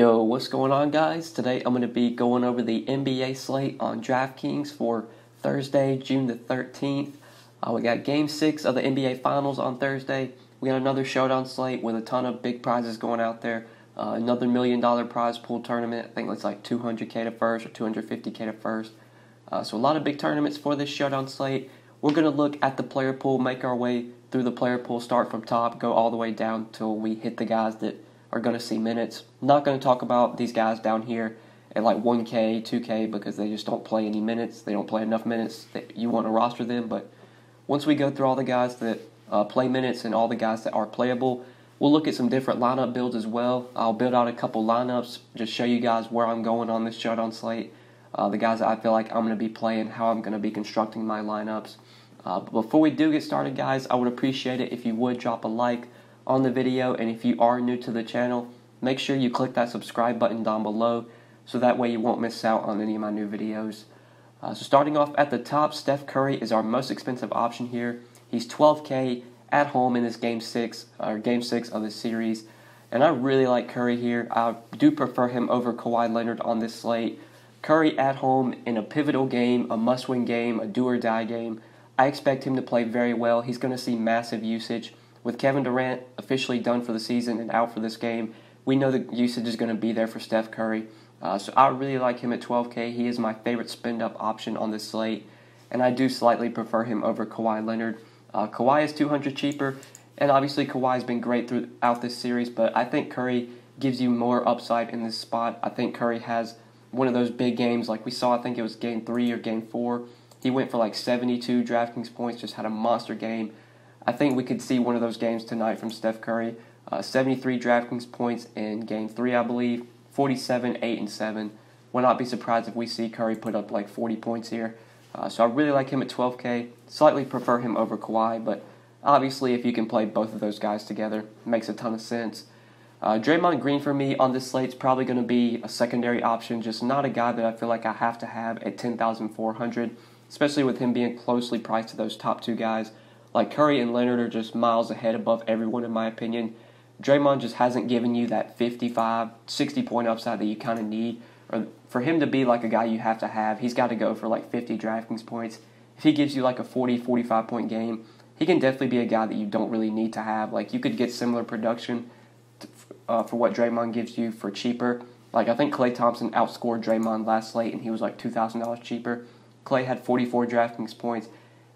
Yo, what's going on, guys? Today I'm going to be going over the NBA slate on DraftKings for Thursday, June the 13th. Uh, we got Game 6 of the NBA Finals on Thursday. We got another showdown slate with a ton of big prizes going out there. Uh, another million dollar prize pool tournament. I think it's like 200k to first or 250k to first. Uh, so a lot of big tournaments for this showdown slate. We're going to look at the player pool, make our way through the player pool, start from top, go all the way down till we hit the guys that are going to see minutes. not going to talk about these guys down here at like 1K, 2K because they just don't play any minutes. They don't play enough minutes that you want to roster them. But once we go through all the guys that uh, play minutes and all the guys that are playable, we'll look at some different lineup builds as well. I'll build out a couple lineups, just show you guys where I'm going on this showdown slate. Uh, the guys that I feel like I'm going to be playing, how I'm going to be constructing my lineups. Uh, but before we do get started, guys, I would appreciate it if you would drop a like on the video. And if you are new to the channel, make sure you click that subscribe button down below so that way you won't miss out on any of my new videos. Uh, so starting off at the top, Steph Curry is our most expensive option here. He's 12K at home in this game six or game six of the series, and I really like Curry here. I do prefer him over Kawhi Leonard on this slate. Curry at home in a pivotal game, a must-win game, a do-or-die game. I expect him to play very well. He's going to see massive usage. With Kevin Durant officially done for the season and out for this game, we know the usage is going to be there for Steph Curry. Uh, so I really like him at 12K. He is my favorite spend up option on this slate, and I do slightly prefer him over Kawhi Leonard. Uh, Kawhi is 200 cheaper, and obviously Kawhi has been great throughout this series, but I think Curry gives you more upside in this spot. I think Curry has one of those big games like we saw, I think it was game three or game four. He went for like 72 DraftKings points, just had a monster game. I think we could see one of those games tonight from Steph Curry. Uh, 73 DraftKings points in Game 3, I believe. 47, 8, and 7. Would not be surprised if we see Curry put up like 40 points here. Uh, so I really like him at 12K. Slightly prefer him over Kawhi, but obviously if you can play both of those guys together, makes a ton of sense. Uh, Draymond Green for me on this slate is probably going to be a secondary option, just not a guy that I feel like I have to have at 10,400, especially with him being closely priced to those top two guys. Like Curry and Leonard are just miles ahead above everyone, in my opinion. Draymond just hasn't given you that 55, 60 point upside that you kind of need. Or for him to be like a guy you have to have, he's got to go for like 50 DraftKings points. If he gives you like a 40, 45 point game, he can definitely be a guy that you don't really need to have. Like you could get similar production to, uh, for what Draymond gives you for cheaper. Like I think Klay Thompson outscored Draymond last slate and he was like $2,000 cheaper. Klay had 44 DraftKings points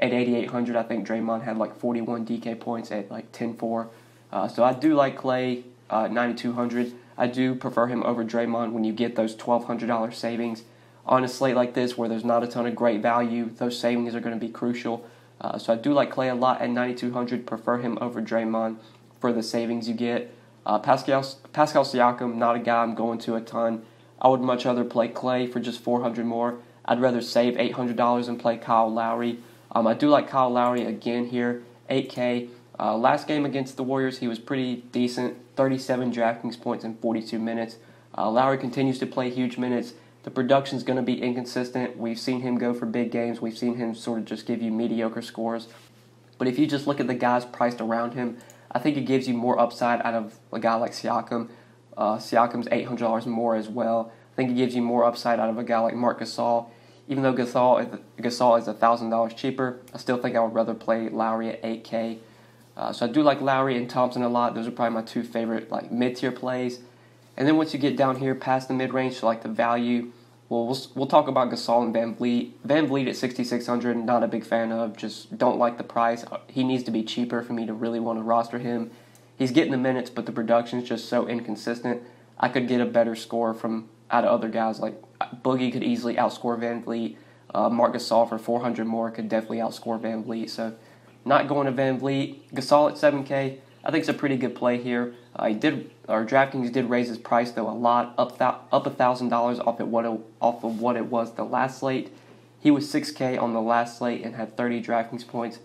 at 8,800. I think Draymond had like 41 DK points at like 10-4. Uh, so I do like Klay, uh, 9,200. I do prefer him over Draymond when you get those $1,200 savings on a slate like this where there's not a ton of great value. Those savings are going to be crucial. Uh, so I do like Klay a lot at 9,200. Prefer him over Draymond for the savings you get. Uh, Pascal Pascal Siakam, not a guy I'm going to a ton. I would much rather play Klay for just 400 more. I'd rather save $800 and play Kyle Lowry um, I do like Kyle Lowry again here, 8K. Uh, last game against the Warriors, he was pretty decent, 37 DraftKings points in 42 minutes. Uh, Lowry continues to play huge minutes. The production is going to be inconsistent. We've seen him go for big games. We've seen him sort of just give you mediocre scores. But if you just look at the guys priced around him, I think it gives you more upside out of a guy like Siakam. Uh, Siakam's $800 more as well. I think it gives you more upside out of a guy like Marc Gasol. Even though Gasol is, Gasol is $1,000 cheaper, I still think I would rather play Lowry at 8K. Uh, so I do like Lowry and Thompson a lot. Those are probably my two favorite like mid-tier plays. And then once you get down here past the mid-range to like the value, well, we'll we'll talk about Gasol and VanVleet. Van Vliet at 6600, not a big fan of. Just don't like the price. He needs to be cheaper for me to really want to roster him. He's getting the minutes, but the production is just so inconsistent. I could get a better score from out of other guys like Boogie could easily outscore VanVleet. Uh, Marc Gasol for 400 more could definitely outscore VanVleet. So, not going to VanVleet. Gasol at 7K, I think it's a pretty good play here. Uh, he did, our DraftKings did raise his price though a lot, up th- up a thousand dollars off at what it, off of what it was the last slate. He was 6K on the last slate and had 30 DraftKings points.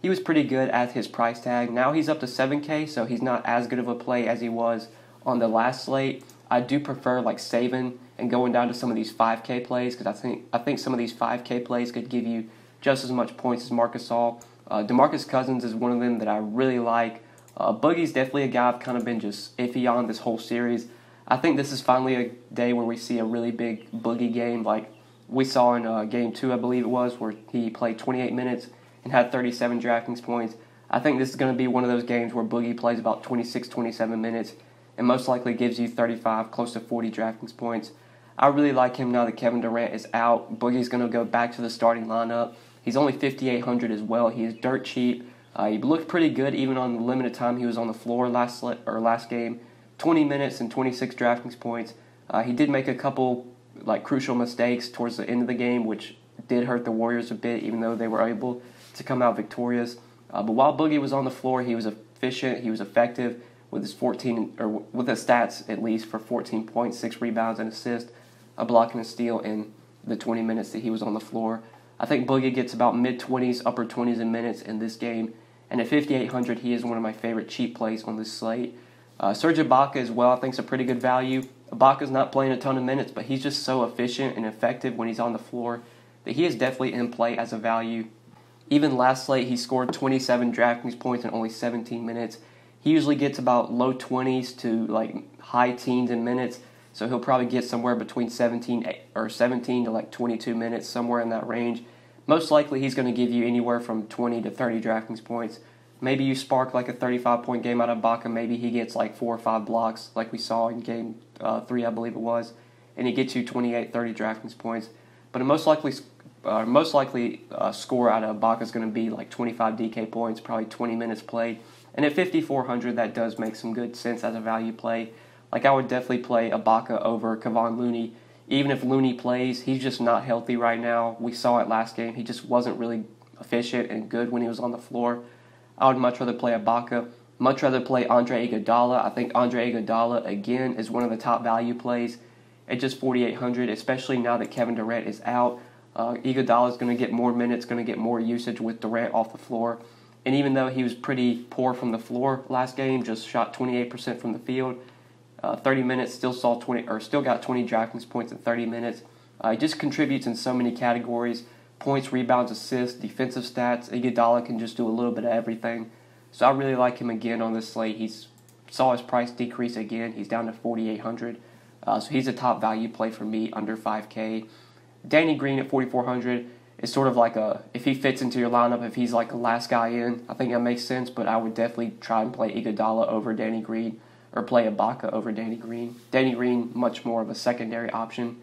He was pretty good at his price tag. Now he's up to 7K, so he's not as good of a play as he was on the last slate. I do prefer like saving and going down to some of these 5K plays because I think I think some of these 5K plays could give you just as much points as Marc Gasol. Uh, Demarcus Cousins is one of them that I really like. Uh, Boogie's definitely a guy I've kind of been just iffy on this whole series. I think this is finally a day where we see a really big boogie game like we saw in uh, game two, I believe it was, where he played 28 minutes and had 37 DraftKings points. I think this is going to be one of those games where Boogie plays about 26, 27 minutes and most likely gives you 35, close to 40 DraftKings points. I really like him now that Kevin Durant is out. Boogie's going to go back to the starting lineup. He's only 5,800 as well. He is dirt cheap. Uh, he looked pretty good even on the limited time he was on the floor last or last game. 20 minutes and 26 DraftKings points. Uh, he did make a couple like crucial mistakes towards the end of the game, which did hurt the Warriors a bit, even though they were able to come out victorious. Uh, but while Boogie was on the floor, he was efficient, he was effective with his 14 or with his stats at least for 14 points, six rebounds and assists, a block and a steal in the 20 minutes that he was on the floor. I think Boogie gets about mid 20s, upper 20s in minutes in this game, and at 5,800, he is one of my favorite cheap plays on this slate. Uh, Serge Ibaka as well, I think is a pretty good value. Ibaka's not playing a ton of minutes, but he's just so efficient and effective when he's on the floor that he is definitely in play as a value. Even last slate, he scored 27 DraftKings points in only 17 minutes. He usually gets about low 20s to like high teens in minutes, so he'll probably get somewhere between 17 or 17 to like 22 minutes, somewhere in that range. Most likely, he's going to give you anywhere from 20 to 30 DraftKings points. Maybe you spark like a 35 point game out of Ibaka. Maybe he gets like four or five blocks, like we saw in game uh, three, I believe it was, and he gets you 28, 30 DraftKings points. But a most likely, uh, most likely uh, score out of Ibaka is going to be like 25 DK points, probably 20 minutes played. And at 5400, that does make some good sense as a value play. Like I would definitely play Ibaka over Kevon Looney. Even if Looney plays, he's just not healthy right now. We saw it last game. He just wasn't really efficient and good when he was on the floor. I would much rather play Ibaka. Much rather play Andre Iguodala. I think Andre Iguodala again is one of the top value plays at just 4,800, especially now that Kevin Durant is out. Uh, Iguodala is going to get more minutes, going to get more usage with Durant off the floor. And even though he was pretty poor from the floor last game, just shot 28% from the field, uh, 30 minutes, still saw 20 or still got 20 DraftKings points in 30 minutes. Uh, he just contributes in so many categories points, rebounds, assists, defensive stats. Iguodala can just do a little bit of everything. So I really like him again on this slate. He's saw his price decrease again. He's down to 4,800. Uh, so he's a top value play for me under 5K. Danny Green at 4,400 is sort of like a if he fits into your lineup, if he's like the last guy in, I think that makes sense. But I would definitely try and play Iguodala over Danny Green or play Ibaka over Danny Green. Danny Green much more of a secondary option.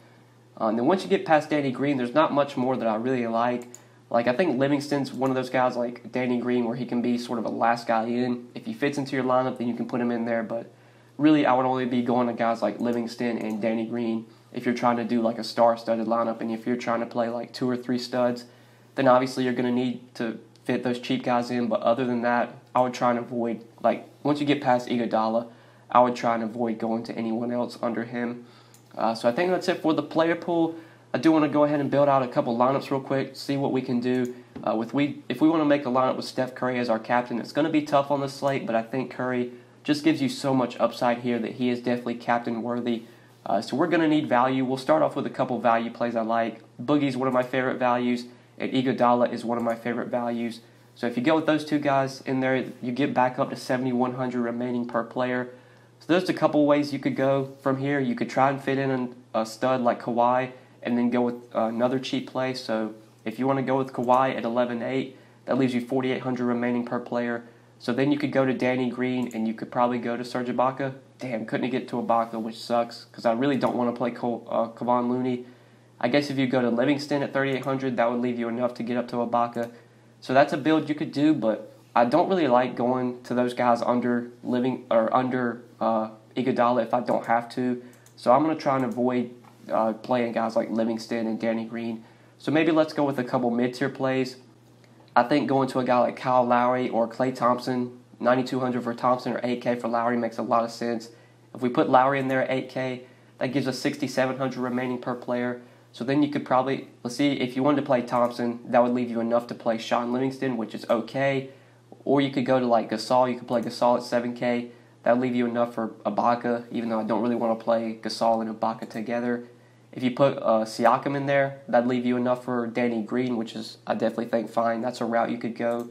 Uh, and then once you get past Danny Green, there's not much more that I really like. Like I think Livingston's one of those guys like Danny Green where he can be sort of a last guy in. If he fits into your lineup, then you can put him in there. But really, I would only be going to guys like Livingston and Danny Green if you're trying to do like a star-studded lineup. And if you're trying to play like two or three studs, then obviously you're going to need to fit those cheap guys in. But other than that, I would try and avoid like once you get past Iguodala, I would try and avoid going to anyone else under him. Uh, so I think that's it for the player pool. I do want to go ahead and build out a couple lineups real quick, see what we can do. Uh, with we, if we want to make a lineup with Steph Curry as our captain, it's going to be tough on the slate, but I think Curry just gives you so much upside here that he is definitely captain worthy. Uh, so we're going to need value. We'll start off with a couple value plays I like. Boogie's one of my favorite values, and Iguodala is one of my favorite values. So if you go with those two guys in there, you get back up to 7,100 remaining per player. So there's a couple ways you could go from here. You could try and fit in a stud like Kawhi and then go with another cheap play. So if you want to go with Kawhi at 11.8, that leaves you 4,800 remaining per player. So then you could go to Danny Green and you could probably go to Serge Ibaka. Damn, couldn't get to Ibaka, which sucks because I really don't want to play Col- uh, Kevon Looney. I guess if you go to Livingston at 3,800, that would leave you enough to get up to Ibaka. So that's a build you could do, but I don't really like going to those guys under living or under uh, Iguodala if I don't have to. So I'm going to try and avoid uh, playing guys like Livingston and Danny Green. So maybe let's go with a couple mid-tier plays. I think going to a guy like Kyle Lowry or Klay Thompson, 9,200 for Thompson or 8K for Lowry makes a lot of sense. If we put Lowry in there at 8K, that gives us 6,700 remaining per player. So then you could probably, let's see, if you wanted to play Thompson, that would leave you enough to play Shaun Livingston, which is okay. Or you could go to like Gasol. You could play Gasol at 7K. That would leave you enough for Ibaka, even though I don't really want to play Gasol and Ibaka together. If you put uh, Siakam in there, that'd leave you enough for Danny Green, which is I definitely think fine. That's a route you could go,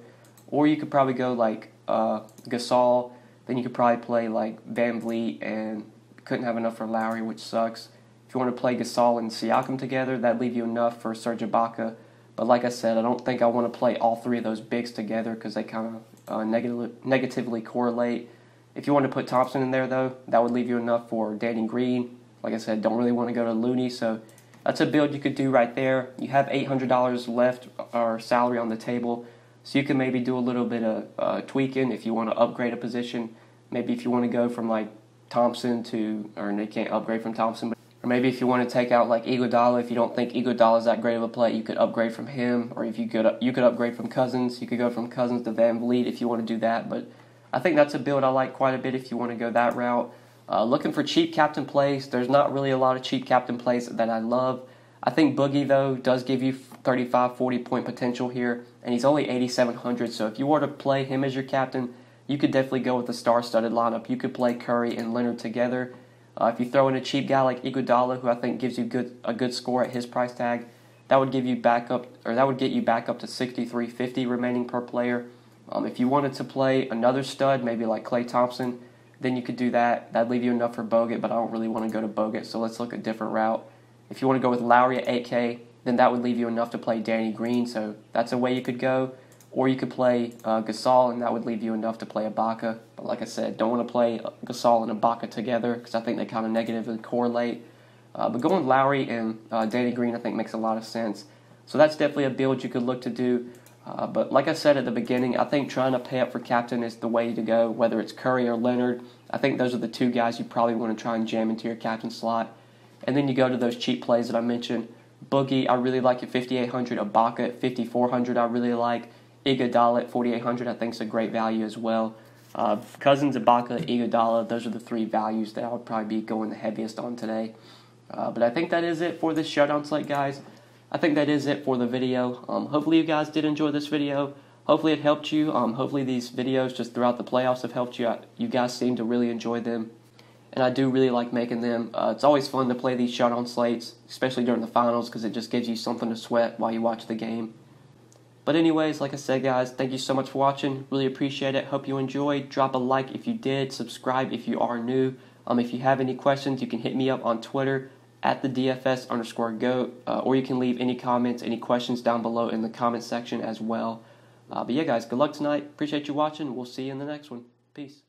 or you could probably go like uh, Gasol. Then you could probably play like VanVleet and couldn't have enough for Lowry, which sucks. If you want to play Gasol and Siakam together, that'd leave you enough for Serge Ibaka. But like I said, I don't think I want to play all three of those bigs together because they kind of uh, negatively, negatively correlate. If you want to put Thompson in there, though, that would leave you enough for Danny Green. Like I said, don't really want to go to Looney, so that's a build you could do right there. You have $800 left or salary on the table, so you can maybe do a little bit of uh, tweaking if you want to upgrade a position. Maybe if you want to go from like Thompson to, or they can't upgrade from Thompson, but, or maybe if you want to take out like Iguodala, if you don't think Iguodala is that great of a play, you could upgrade from him, or if you could you could upgrade from Cousins, you could go from Cousins to VanVleet if you want to do that. But I think that's a build I like quite a bit if you want to go that route. Uh, looking for cheap captain plays. There's not really a lot of cheap captain plays that I love. I think Boogie, though, does give you 35, 40 point potential here, and he's only 8,700. So if you were to play him as your captain, you could definitely go with the star studded lineup. You could play Curry and Leonard together. Uh, if you throw in a cheap guy like Iguodala, who I think gives you good a good score at his price tag, that would give you back up, or that would get you back up to 63.50 remaining per player. Um, if you wanted to play another stud, maybe like Klay Thompson, then you could do that. That'd leave you enough for Bogut, but I don't really want to go to Bogut, so let's look at a different route. If you want to go with Lowry at 8K, then that would leave you enough to play Danny Green, so that's a way you could go. Or you could play uh, Gasol, and that would leave you enough to play Ibaka. But like I said, don't want to play Gasol and Ibaka together because I think they kind of negatively correlate. Uh, but going Lowry and uh, Danny Green, I think makes a lot of sense. So that's definitely a build you could look to do. Uh, but like I said at the beginning, I think trying to pay up for captain is the way to go, whether it's Curry or Leonard. I think those are the two guys you probably want to try and jam into your captain slot. And then you go to those cheap plays that I mentioned. Boogie, I really like at 5,800. Ibaka at 5,400, I really like. Iguodala at 4,800, I think is a great value as well. Uh, Cousins, Ibaka, Iguodala, those are the three values that I would probably be going the heaviest on today. Uh, but I think that is it for this showdown slate, guys. I think that is it for the video. Um, hopefully you guys did enjoy this video. Hopefully it helped you. Um, hopefully these videos just throughout the playoffs have helped you. You guys seem to really enjoy them. And I do really like making them. Uh, it's always fun to play these showdown slates, especially during the finals, because it just gives you something to sweat while you watch the game. But anyways, like I said, guys, thank you so much for watching. Really appreciate it. Hope you enjoyed. Drop a like if you did. Subscribe if you are new. Um, if you have any questions, you can hit me up on Twitter at the DFS underscore goat, uh, or you can leave any comments, any questions down below in the comment section as well. Uh, but yeah, guys, good luck tonight. Appreciate you watching. We'll see you in the next one. Peace.